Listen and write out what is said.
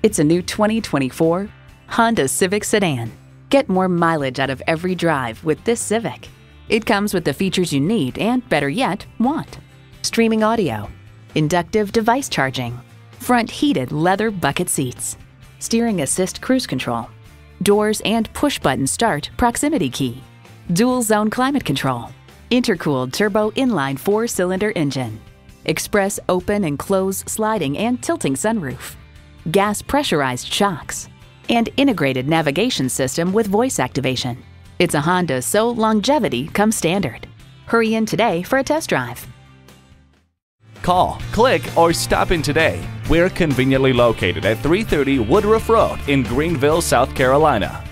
It's a new 2024 Honda Civic Sedan. Get more mileage out of every drive with this Civic. It comes with the features you need and, better yet, want. Streaming audio, inductive device charging, front heated leather bucket seats, steering assist cruise control, doors and push button start proximity key, dual zone climate control, intercooled turbo inline four cylinder engine, express open and close sliding and tilting sunroof, gas pressurized shocks, and integrated navigation system with voice activation. It's a Honda, so longevity comes standard. Hurry in today for a test drive. Call, click, or stop in today. We're conveniently located at 330 Woodruff Road in Greenville, South Carolina.